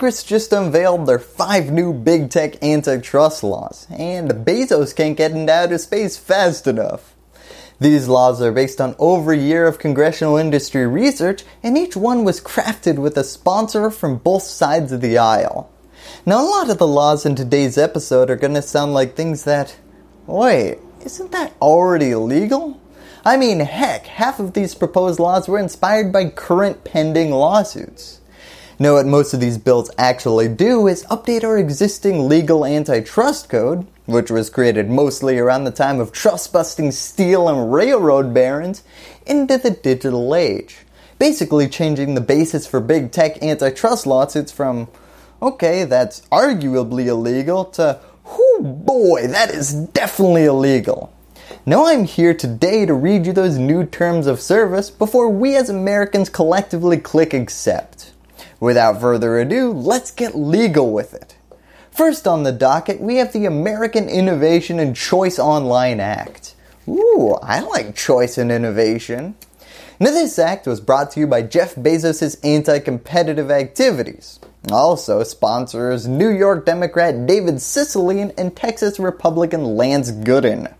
Congress just unveiled their five new big tech antitrust laws, and Bezos can't get into outer space fast enough. These laws are based on over a year of congressional industry research, and each one was crafted with a sponsor from both sides of the aisle. Now, a lot of the laws in today's episode are going to sound like things that, wait, isn't that already illegal? I mean, heck, half of these proposed laws were inspired by current pending lawsuits. Now what most of these bills actually do is update our existing legal antitrust code, which was created mostly around the time of trust-busting steel and railroad barons, into the digital age. Basically changing the basis for big tech antitrust lawsuits from, okay, that's arguably illegal, to, whoo boy, that is definitely illegal. Now I'm here today to read you those new terms of service before we as Americans collectively click accept. Without further ado, let's get legal with it. First on the docket, we have the American Innovation and Choice Online Act. Ooh, I like choice and innovation. Now this act was brought to you by Jeff Bezos' anti-competitive activities. Also sponsors New York Democrat David Cicilline and Texas Republican Lance Gooden.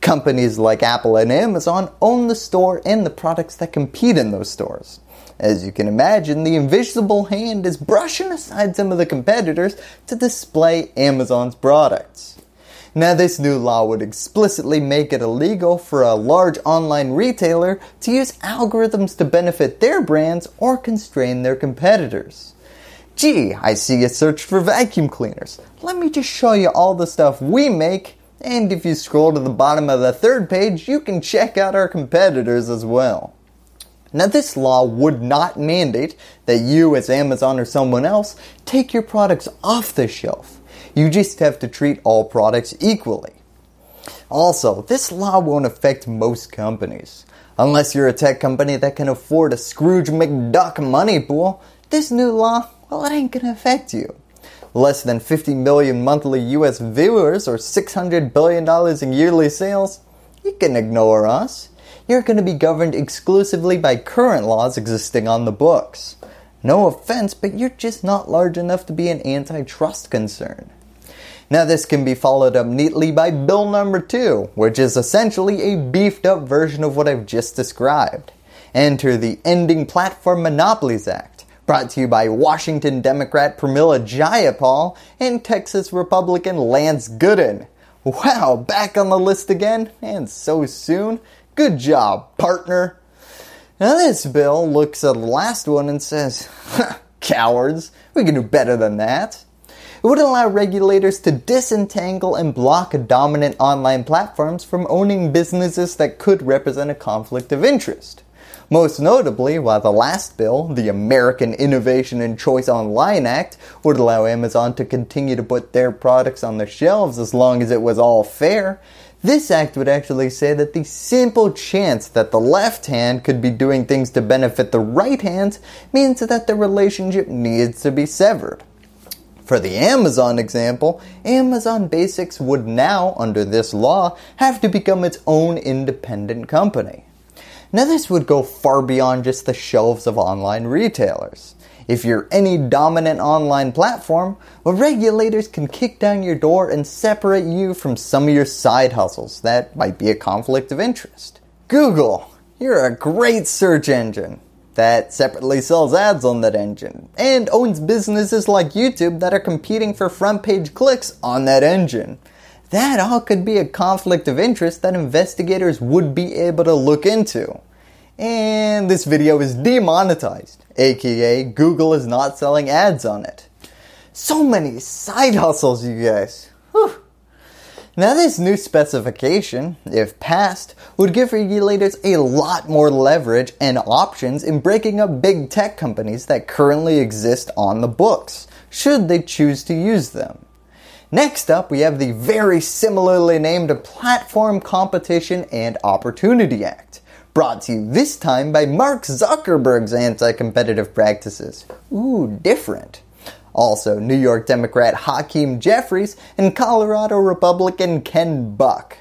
Companies like Apple and Amazon own the store and the products that compete in those stores. As you can imagine, the invisible hand is brushing aside some of the competitors to display Amazon's products. Now this new law would explicitly make it illegal for a large online retailer to use algorithms to benefit their brands or constrain their competitors. Gee, I see a search for vacuum cleaners. Let me just show you all the stuff we make and if you scroll to the bottom of the third page, you can check out our competitors as well. Now this law would not mandate that you as Amazon or someone else take your products off the shelf. You just have to treat all products equally. Also, this law won't affect most companies. Unless you're a tech company that can afford a Scrooge McDuck money pool, this new law, well it ain't gonna affect you. Less than 50 million monthly US viewers or $600 billion in yearly sales, you can ignore us you're going to be governed exclusively by current laws existing on the books. No offense, but you're just not large enough to be an antitrust concern. Now this can be followed up neatly by bill number 2, which is essentially a beefed up version of what I've just described. Enter the Ending Platform Monopolies Act, brought to you by Washington Democrat Pramila Jayapal and Texas Republican Lance Gooden. Wow, back on the list again, and so soon. Good job, partner. Now this bill looks at the last one and says, cowards, we can do better than that. It would allow regulators to disentangle and block dominant online platforms from owning businesses that could represent a conflict of interest. Most notably, while the last bill, the American Innovation and Choice Online Act, would allow Amazon to continue to put their products on the shelves as long as it was all fair, this act would actually say that the simple chance that the left hand could be doing things to benefit the right hand means that the relationship needs to be severed. For the Amazon example, Amazon Basics would now, under this law, have to become its own independent company. Now this would go far beyond just the shelves of online retailers. If you're any dominant online platform, well, regulators can kick down your door and separate you from some of your side hustles that might be a conflict of interest. Google, you're a great search engine that separately sells ads on that engine and owns businesses like YouTube that are competing for front page clicks on that engine. That all could be a conflict of interest that investigators would be able to look into and this video is demonetized, aka Google is not selling ads on it. So many side hustles you guys. Whew. Now this new specification, if passed, would give regulators a lot more leverage and options in breaking up big tech companies that currently exist on the books, should they choose to use them. Next up, we have the very similarly named Platform Competition and Opportunity Act brought to you this time by Mark Zuckerberg's anti-competitive practices. Ooh, different. Also, New York Democrat Hakeem Jeffries and Colorado Republican Ken Buck.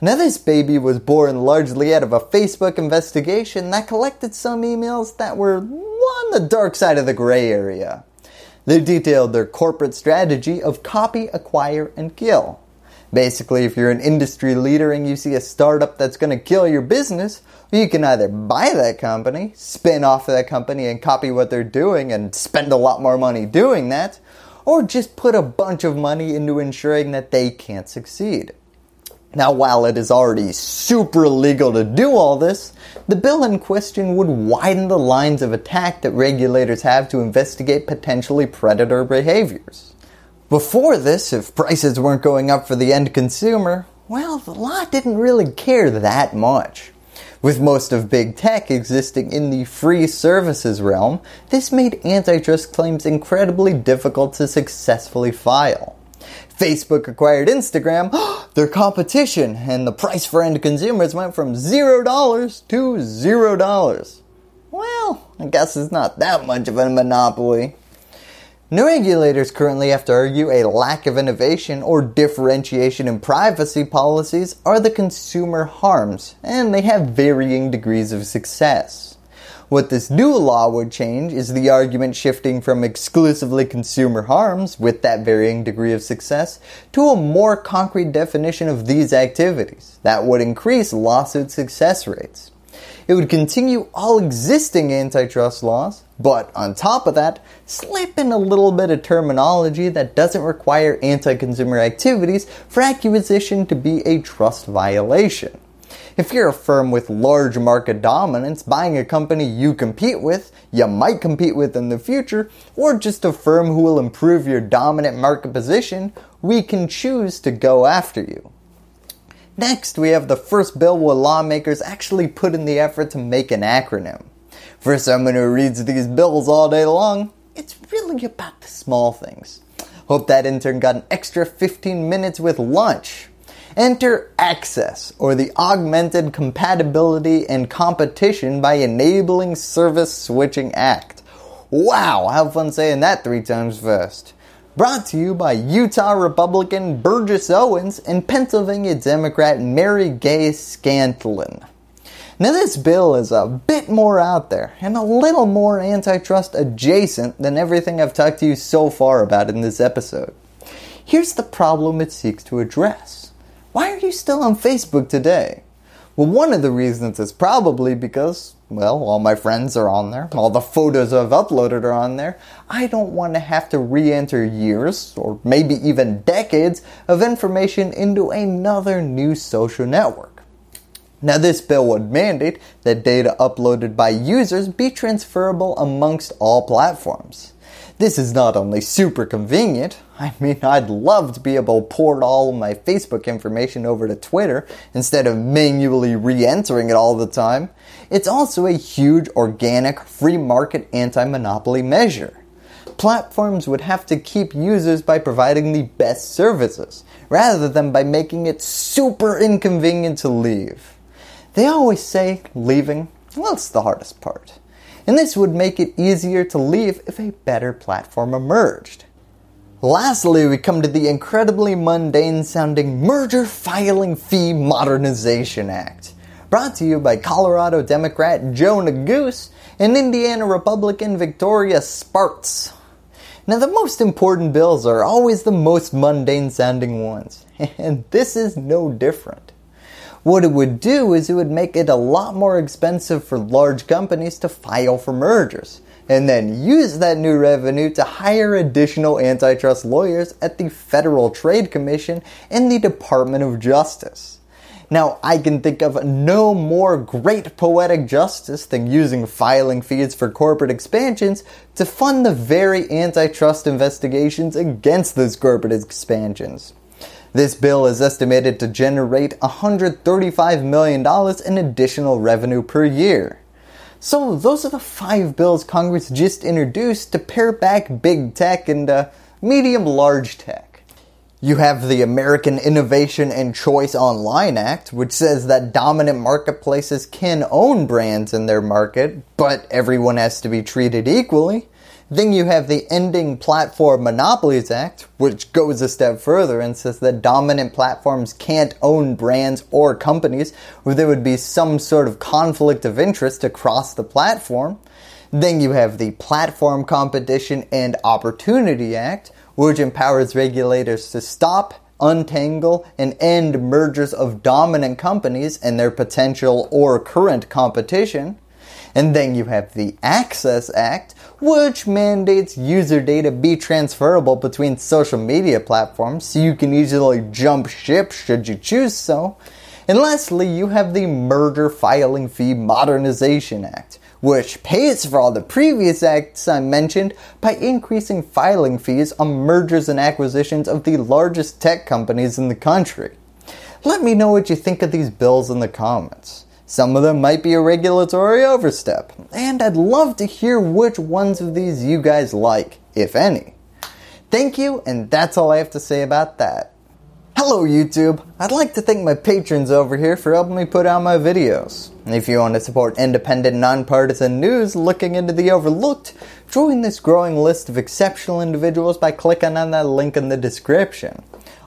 Now this baby was born largely out of a Facebook investigation that collected some emails that were on the dark side of the gray area. They detailed their corporate strategy of copy, acquire, and kill. Basically, if you're an industry leader and you see a startup that's going to kill your business, you can either buy that company, spin off that company and copy what they're doing and spend a lot more money doing that, or just put a bunch of money into ensuring that they can't succeed. Now, while it is already super illegal to do all this, the bill in question would widen the lines of attack that regulators have to investigate potentially predator behaviors. Before this, if prices weren't going up for the end consumer, well, the law didn't really care that much. With most of big tech existing in the free services realm, this made antitrust claims incredibly difficult to successfully file. Facebook acquired Instagram, their competition, and the price for end consumers went from $0 to $0. Well, I guess it's not that much of a monopoly. No regulators currently have to argue a lack of innovation or differentiation in privacy policies are the consumer harms, and they have varying degrees of success. What this new law would change is the argument shifting from exclusively consumer harms with that varying degree of success to a more concrete definition of these activities that would increase lawsuit success rates. It would continue all existing antitrust laws, but on top of that, slip in a little bit of terminology that doesn't require anti-consumer activities for acquisition to be a trust violation. If you're a firm with large market dominance buying a company you compete with, you might compete with in the future, or just a firm who will improve your dominant market position, we can choose to go after you. Next, we have the first bill where lawmakers actually put in the effort to make an acronym. For someone who reads these bills all day long, it's really about the small things. Hope that intern got an extra 15 minutes with lunch. Enter Access, or the Augmented Compatibility and Competition by Enabling Service Switching Act. Wow, have fun saying that three times fast. Brought to you by Utah Republican Burgess Owens and Pennsylvania Democrat Mary Gay Scanlon. Now this bill is a bit more out there and a little more antitrust adjacent than everything I've talked to you so far about in this episode. Here's the problem it seeks to address. Why are you still on Facebook today? Well, one of the reasons is probably because, well, all my friends are on there, all the photos I've uploaded are on there. I don't want to have to re-enter years, or maybe even decades, of information into another new social network. Now this bill would mandate that data uploaded by users be transferable amongst all platforms. This is not only super convenient, I mean I'd love to be able to port all of my Facebook information over to Twitter instead of manually re-entering it all the time. It's also a huge organic free market anti-monopoly measure. Platforms would have to keep users by providing the best services, rather than by making it super inconvenient to leave. They always say leaving, well it's the hardest part and this would make it easier to leave if a better platform emerged. Lastly, we come to the incredibly mundane sounding Merger Filing Fee Modernization Act, brought to you by Colorado Democrat Joe Neguse and Indiana Republican Victoria Spartz. Now the most important bills are always the most mundane sounding ones, and this is no different. What it would do is it would make it a lot more expensive for large companies to file for mergers and then use that new revenue to hire additional antitrust lawyers at the Federal Trade Commission and the Department of Justice. Now, I can think of no more great poetic justice than using filing fees for corporate expansions to fund the very antitrust investigations against those corporate expansions. This bill is estimated to generate $135 million in additional revenue per year. So those are the five bills Congress just introduced to pare back big tech and uh, medium large tech. You have the American Innovation and Choice Online Act, which says that dominant marketplaces can own brands in their market, but everyone has to be treated equally. Then you have the Ending Platform Monopolies Act, which goes a step further and says that dominant platforms can't own brands or companies where there would be some sort of conflict of interest across the platform. Then you have the Platform Competition and Opportunity Act, which empowers regulators to stop, untangle, and end mergers of dominant companies and their potential or current competition. And then you have the Access Act, which mandates user data be transferable between social media platforms so you can easily jump ship should you choose so. And lastly, you have the Merger Filing Fee Modernization Act, which pays for all the previous acts I mentioned by increasing filing fees on mergers and acquisitions of the largest tech companies in the country. Let me know what you think of these bills in the comments. Some of them might be a regulatory overstep, and I'd love to hear which ones of these you guys like, if any. Thank you, and that's all I have to say about that. Hello YouTube! I'd like to thank my patrons over here for helping me put out my videos. If you want to support independent, nonpartisan news looking into the overlooked, join this growing list of exceptional individuals by clicking on that link in the description.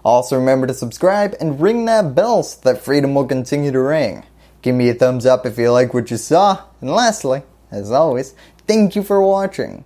Also remember to subscribe and ring that bell so that freedom will continue to ring. Give me a thumbs up if you like what you saw. And lastly, as always, thank you for watching.